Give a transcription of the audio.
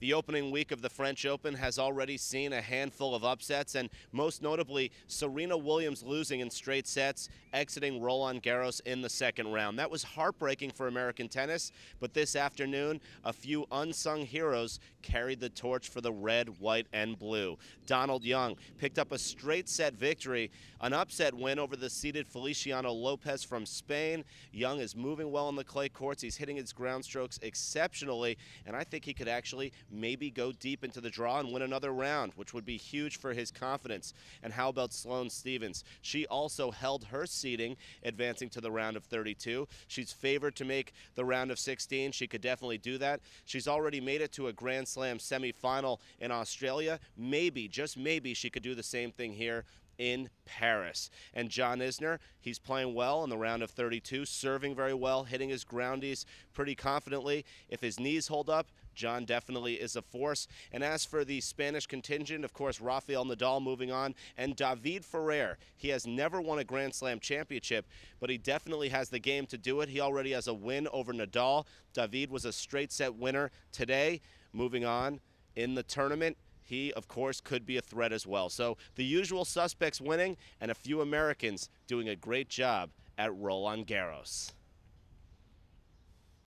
The opening week of the French Open has already seen a handful of upsets, and most notably, Serena Williams losing in straight sets, exiting Roland Garros in the second round. That was heartbreaking for American tennis, but this afternoon, a few unsung heroes carried the torch for the red, white, and blue. Donald Young picked up a straight set victory, an upset win over the seeded Feliciano Lopez from Spain. Young is moving well on the clay courts. He's hitting his ground strokes exceptionally, and I think he could actually maybe go deep into the draw and win another round, which would be huge for his confidence. And how about Sloane Stevens? She also held her seeding, advancing to the round of 32. She's favored to make the round of 16. She could definitely do that. She's already made it to a Grand Slam semifinal in Australia. Maybe, just maybe, she could do the same thing here in Paris. And John Isner, he's playing well in the round of 32, serving very well, hitting his groundies pretty confidently. If his knees hold up, John definitely is a force. And as for the Spanish contingent, of course, Rafael Nadal moving on, and David Ferrer. He has never won a Grand Slam championship, but he definitely has the game to do it. He already has a win over Nadal. David was a straight set winner today. Moving on in the tournament he, of course, could be a threat as well. So the usual suspects winning and a few Americans doing a great job at Roland Garros.